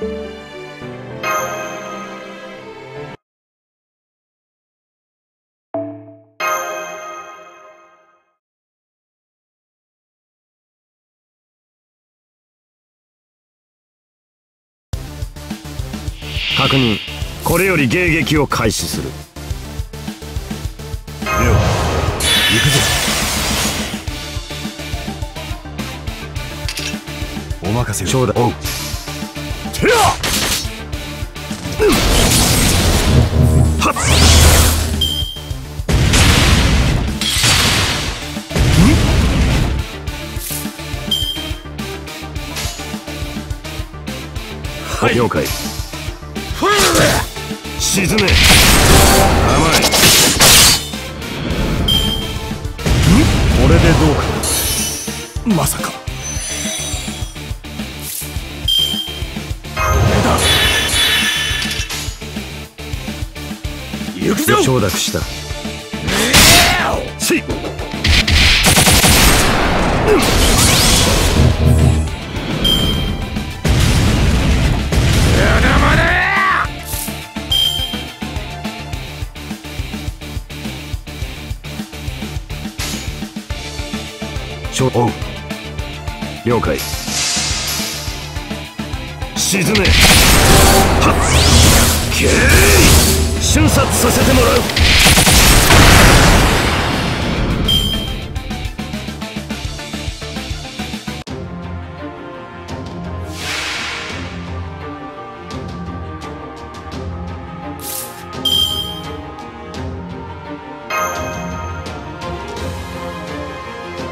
確認。これより迎撃を開始する。では行くぞお任せちょうだおう。てやはっ。はい。了解。沈め。甘い。これでどうか。まさか行くぞ。承諾した。せいちょおう。了解。沈め。はっ。けい瞬殺させてもらう。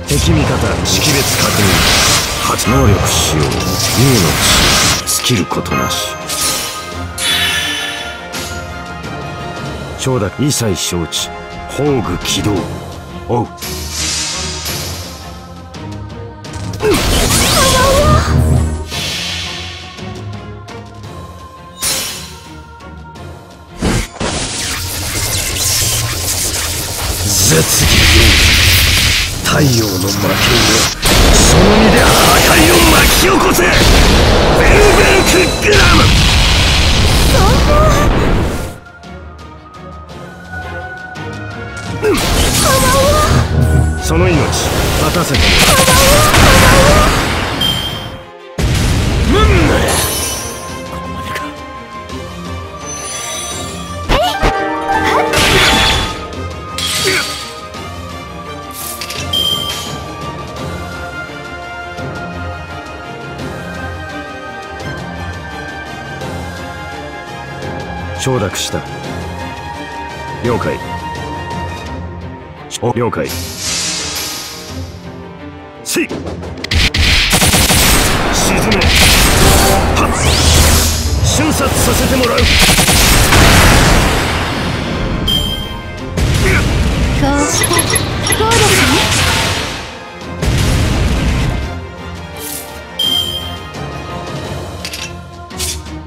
敵味方識別確認。発能力使用 U の地スキルことなし。承諾一切承知。宝具起動。おう。絶技太陽の魔剣をその身で破壊を巻き起こせベルベルクグラムそその命果たせてもらううんここまでか承諾した。了解。了解沈め。瞬殺させてもらう。こうしてこうですね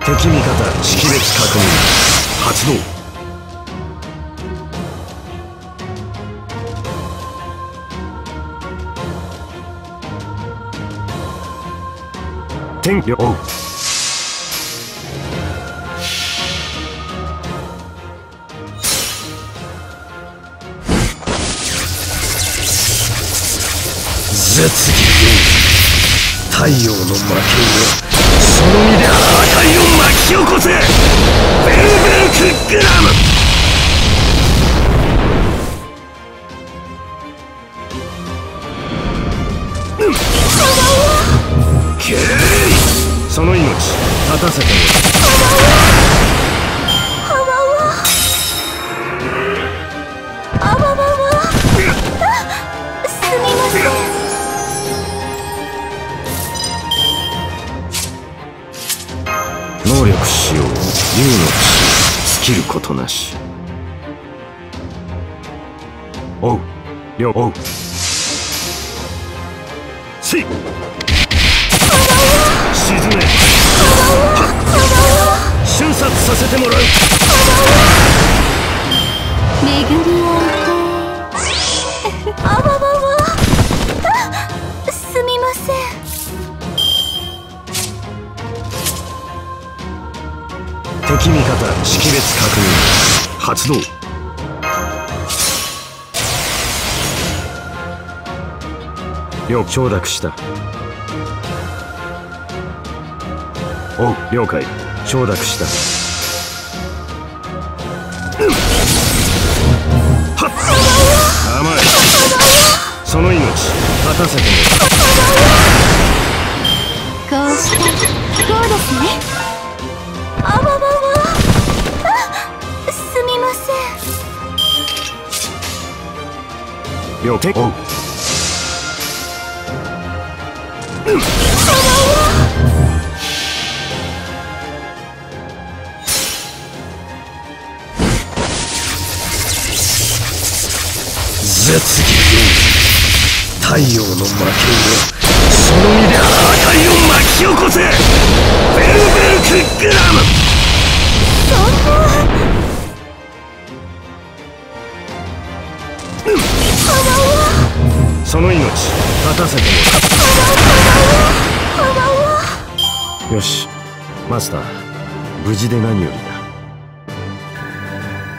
敵味方識別確認。発動。天気おう絶技太陽の魔剣をその身で破壊を巻き起こせ。ベルベルクグラム。けいその命。立たせてもらうあわわわすみません能力使用 U の地スキルことなしおう了おうせい沈めてもらう。巡り合いてあわわわすみません敵味方識別確認。発動。よ承諾した。お了解。承諾した。その命果たせてもこうしてこうですね。あわわわ。あすみません。了解おう絶陽の魔剣よその身で破壊を巻き起こせベルベルクグラム。その命。果たせても。らうよし。マスター。無事で何よりだ。